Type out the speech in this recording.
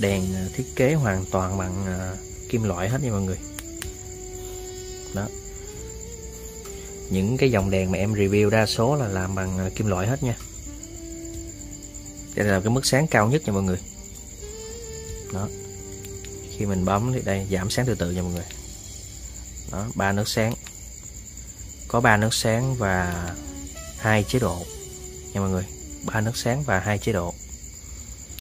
đèn ờ, thiết kế hoàn toàn bằng ờ, kim loại hết nha mọi người. Đó. Những cái dòng đèn mà em review đa số là làm bằng ờ, kim loại hết nha. Đây là cái mức sáng cao nhất nha mọi người. Đó. Khi mình bấm thì đây, giảm sáng từ từ nha mọi người. Đó, ba nước sáng. Có ba nước sáng và hai chế độ nha mọi người. Ba nước sáng và hai chế độ.